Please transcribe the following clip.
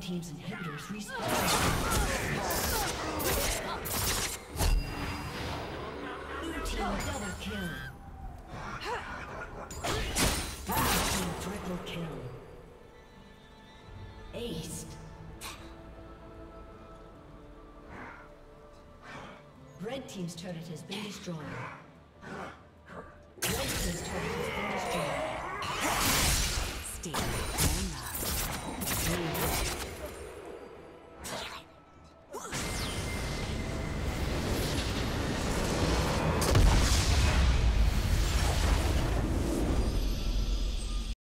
team's inhibitors respawning. Blue team double kill. Blue team triple kill. Ace. Red team's turret has been destroyed. Red team's turret has been destroyed. Steve.